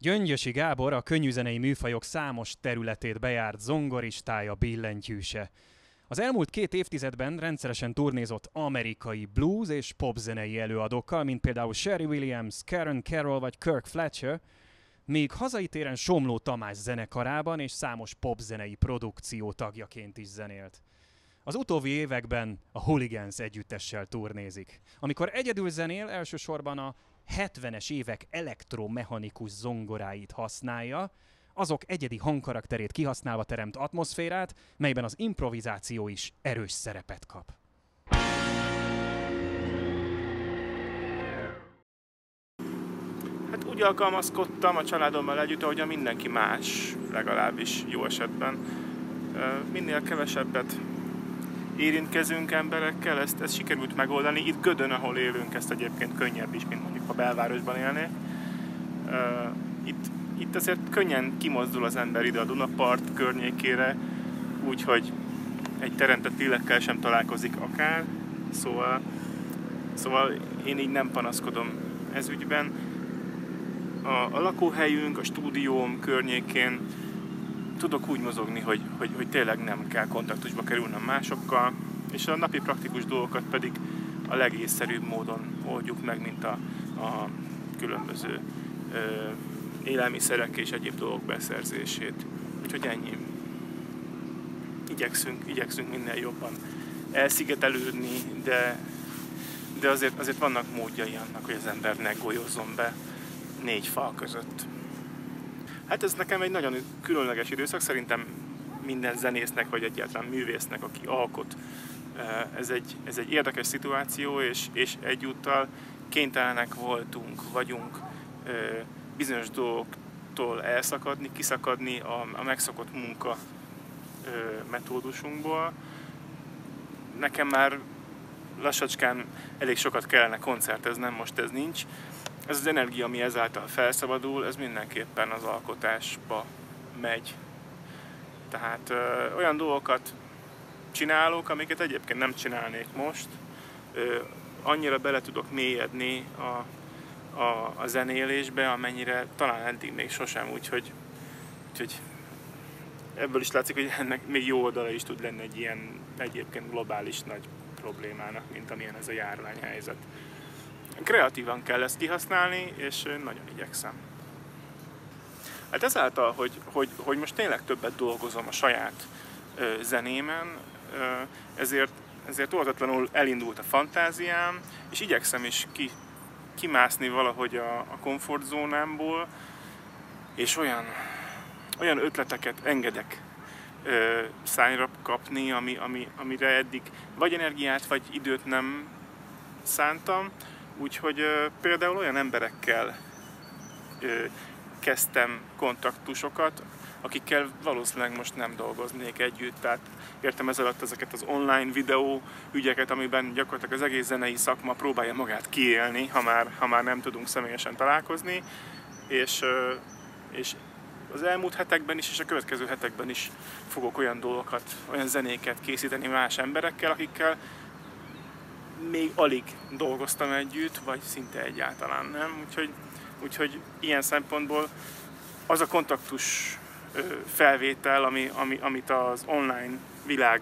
Gyöngyösi Gábor a könnyűzenei műfajok számos területét bejárt zongoristája billentyűse. Az elmúlt két évtizedben rendszeresen turnézott amerikai blues és popzenei előadókkal, mint például Sherry Williams, Karen Carroll vagy Kirk Fletcher, még hazai téren Somló Tamás zenekarában és számos popzenei produkció tagjaként is zenélt. Az utóbbi években a Hooligans együttessel turnézik. Amikor egyedül zenél, elsősorban a 70-es évek elektromechanikus zongoráit használja, azok egyedi hangkarakterét kihasználva teremt atmoszférát, melyben az improvizáció is erős szerepet kap. Hát úgy alkalmazkodtam a családommal együtt, ahogy a mindenki más, legalábbis jó esetben. Minél kevesebbet érintkezünk emberekkel, ezt, ezt sikerült megoldani. Itt Gödön, ahol élünk, ezt egyébként könnyebb is, mint mondjuk a belvárosban élnék. Itt, itt azért könnyen kimozdul az ember ide a Dunapart környékére, úgyhogy egy teremtett lélekkel sem találkozik akár, szóval, szóval én így nem panaszkodom ez ügyben. A, a lakóhelyünk, a stúdióm környékén tudok úgy mozogni, hogy, hogy, hogy tényleg nem kell kontaktusba kerülnem másokkal, és a napi praktikus dolgokat pedig a legészszerűbb módon oldjuk meg, mint a, a különböző ö, élelmiszerek és egyéb dolgok beszerzését. Úgyhogy ennyi. Igyekszünk, igyekszünk minél jobban elszigetelődni, de, de azért, azért vannak módjai annak, hogy az ember ne golyozzon be négy fal között. Hát ez nekem egy nagyon különleges időszak, szerintem minden zenésznek, vagy egyáltalán művésznek, aki alkot. Ez egy, ez egy érdekes szituáció, és, és egyúttal kénytelenek voltunk, vagyunk bizonyos dolgoktól elszakadni, kiszakadni a, a megszokott munka metódusunkból. Nekem már lassacskán elég sokat kellene koncerteznem, most ez nincs, ez az energia, ami ezáltal felszabadul, ez mindenképpen az alkotásba megy. Tehát ö, olyan dolgokat csinálok, amiket egyébként nem csinálnék most. Ö, annyira bele tudok mélyedni a, a, a zenélésbe, amennyire talán eddig még sosem, úgyhogy, úgyhogy ebből is látszik, hogy ennek még jó oldala is tud lenni egy ilyen egyébként globális nagy problémának, mint amilyen ez a járványhelyzet kreatívan kell ezt kihasználni, és nagyon igyekszem. Hát ezáltal, hogy, hogy, hogy most tényleg többet dolgozom a saját ö, zenémen, ö, ezért, ezért óvatatlanul elindult a fantáziám, és igyekszem is ki, kimászni valahogy a, a komfortzónámból, és olyan, olyan ötleteket engedek ö, szányra kapni, ami, ami, amire eddig vagy energiát, vagy időt nem szántam, Úgyhogy például olyan emberekkel kezdtem kontaktusokat, akikkel valószínűleg most nem dolgoznék együtt. Tehát értem ez alatt ezeket az online videó ügyeket, amiben gyakorlatilag az egész zenei szakma próbálja magát kiélni, ha már, ha már nem tudunk személyesen találkozni. És, és az elmúlt hetekben is, és a következő hetekben is fogok olyan dolgokat, olyan zenéket készíteni más emberekkel, akikkel még alig dolgoztam együtt, vagy szinte egyáltalán nem. Úgyhogy, úgyhogy ilyen szempontból az a kontaktus felvétel, ami, ami, amit az online világ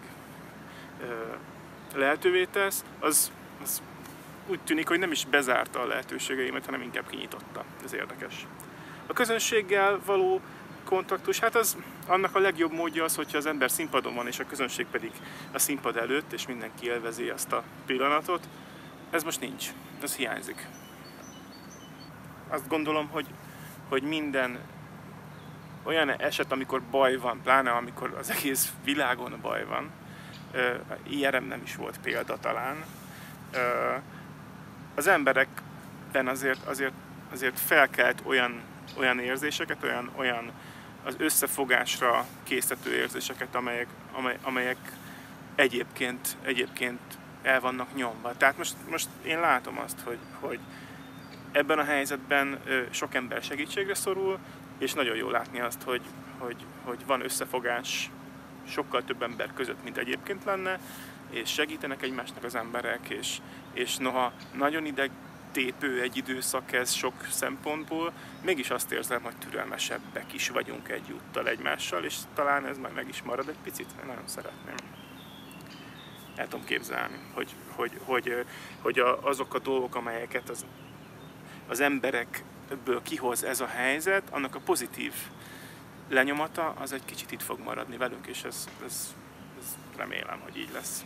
lehetővé tesz, az, az úgy tűnik, hogy nem is bezárta a lehetőségeimet, hanem inkább kinyitotta. Ez érdekes. A közönséggel való kontaktus, hát az annak a legjobb módja az, hogyha az ember színpadon van, és a közönség pedig a színpad előtt, és mindenki élvezi azt a pillanatot. Ez most nincs, ez hiányzik. Azt gondolom, hogy, hogy minden olyan eset, amikor baj van, pláne amikor az egész világon baj van, ilyenre nem is volt példa talán, az emberekben azért, azért, azért felkelt olyan, olyan érzéseket, olyan, olyan az összefogásra készítő érzéseket, amelyek, amely, amelyek egyébként, egyébként el vannak nyomva. Tehát most, most én látom azt, hogy, hogy ebben a helyzetben sok ember segítségre szorul, és nagyon jó látni azt, hogy, hogy, hogy van összefogás sokkal több ember között, mint egyébként lenne, és segítenek egymásnak az emberek, és, és noha nagyon ideg tépő egy időszak ez sok szempontból, mégis azt érzem, hogy türelmesebbek is vagyunk egyúttal egymással, és talán ez majd meg is marad egy picit, én nagyon szeretném. El tudom képzelni, hogy, hogy, hogy, hogy azok a dolgok, amelyeket az, az emberekből kihoz ez a helyzet, annak a pozitív lenyomata az egy kicsit itt fog maradni velünk, és ez, ez, ez remélem, hogy így lesz.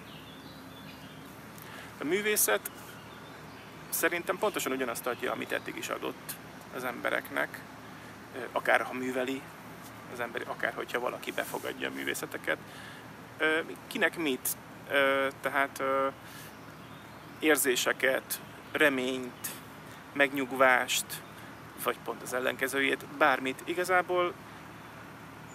A művészet szerintem pontosan ugyanazt adja, amit eddig is adott az embereknek, akár ha műveli az ember, akár hogyha valaki befogadja a művészeteket. Kinek mit? Tehát érzéseket, reményt, megnyugvást, vagy pont az ellenkezőjét, bármit. Igazából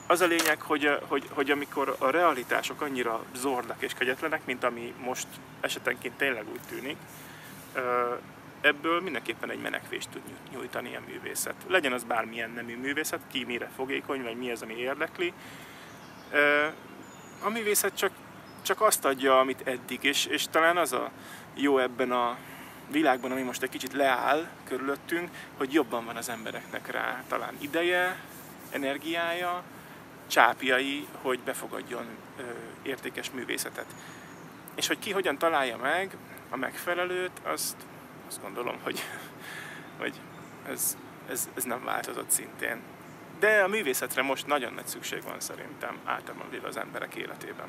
az a lényeg, hogy, hogy, hogy amikor a realitások annyira zordak és kegyetlenek, mint ami most esetenként tényleg úgy tűnik, ebből mindenképpen egy menekvést tud nyújtani a művészet. Legyen az bármilyen nemű művészet, ki mire fogékony, vagy mi az, ami érdekli. A művészet csak, csak azt adja, amit eddig, és, és talán az a jó ebben a világban, ami most egy kicsit leáll körülöttünk, hogy jobban van az embereknek rá talán ideje, energiája, csápjai, hogy befogadjon ö, értékes művészetet. És hogy ki hogyan találja meg a megfelelőt, azt, azt gondolom, hogy, hogy ez, ez, ez nem változott szintén. De a művészetre most nagyon nagy szükség van szerintem általában véve az emberek életében.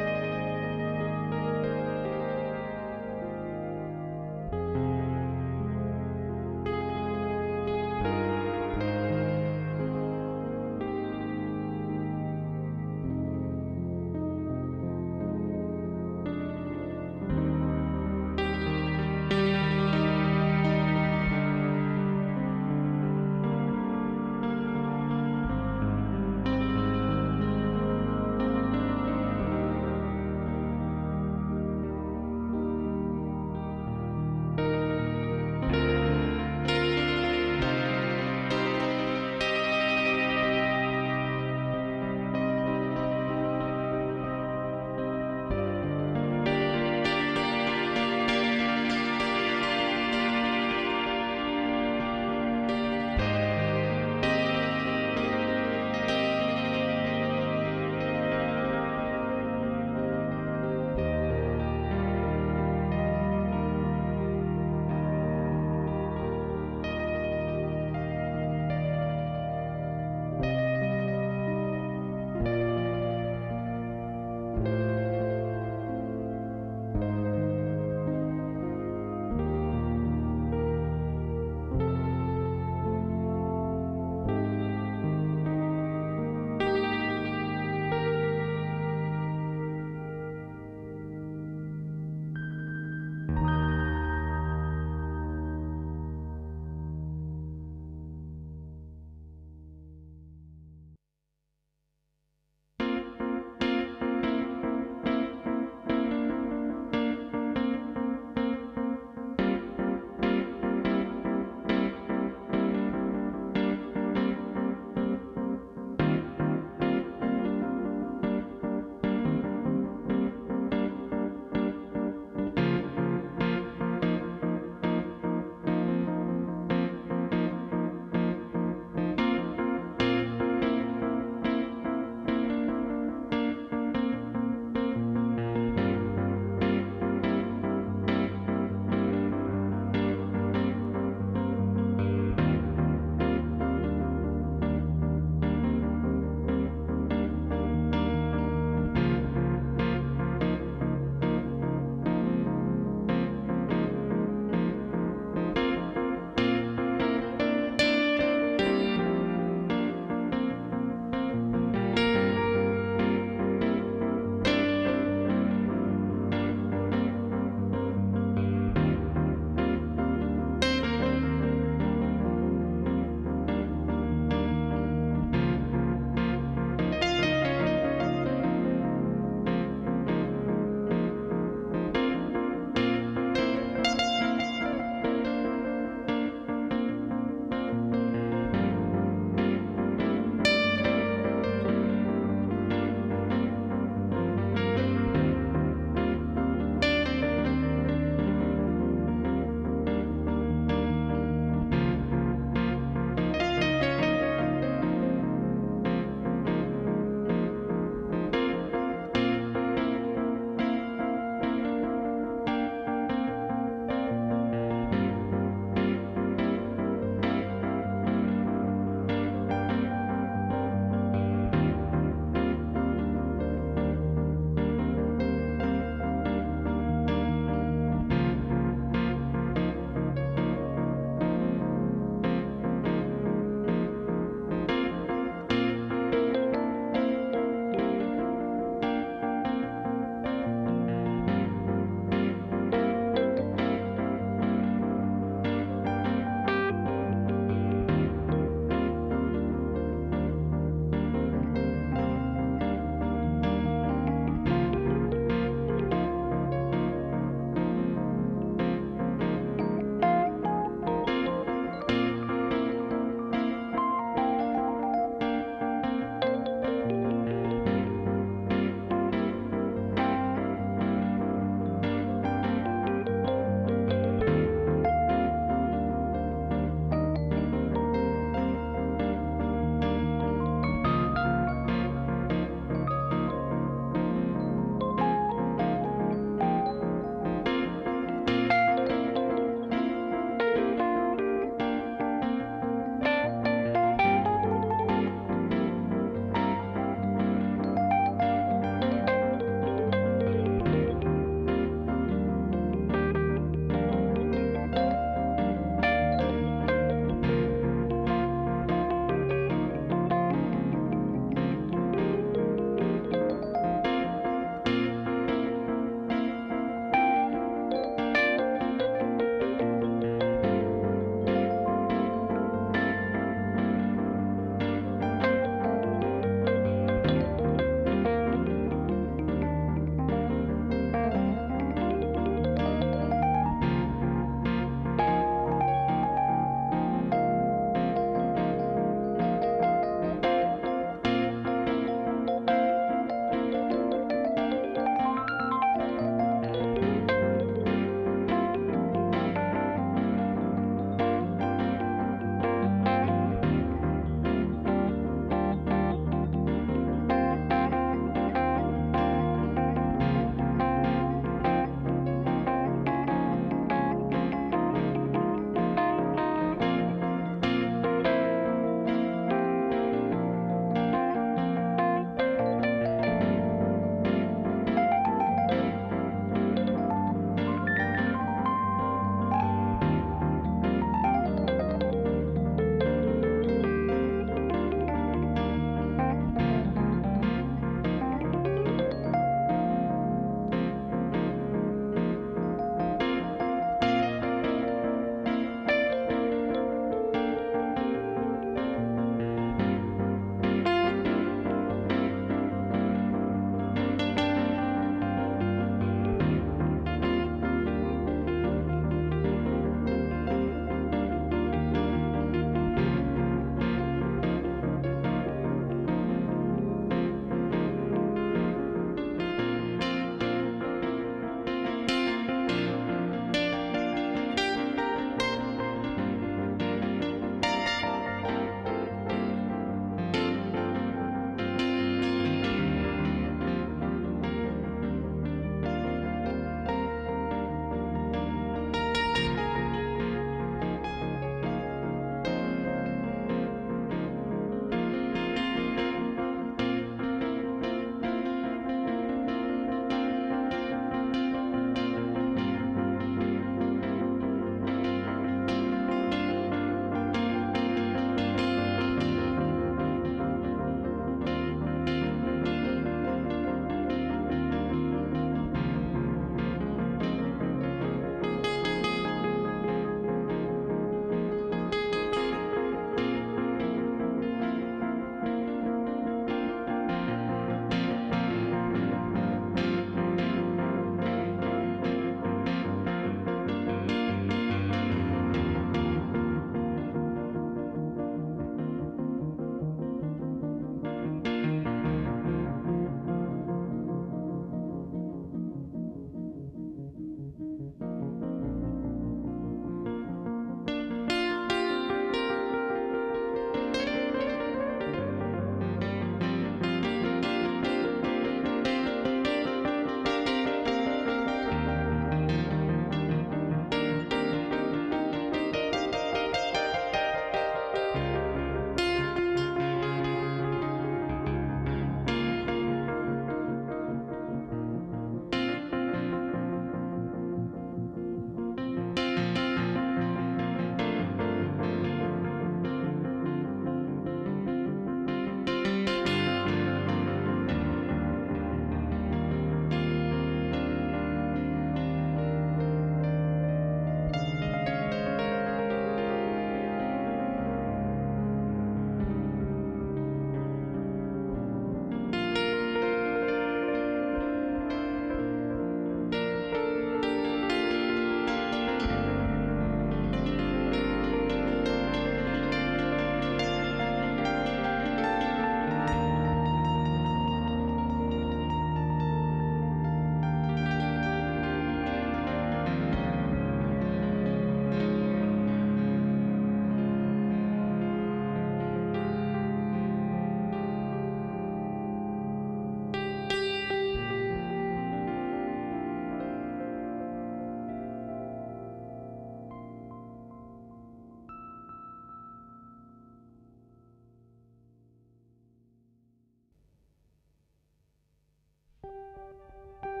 Música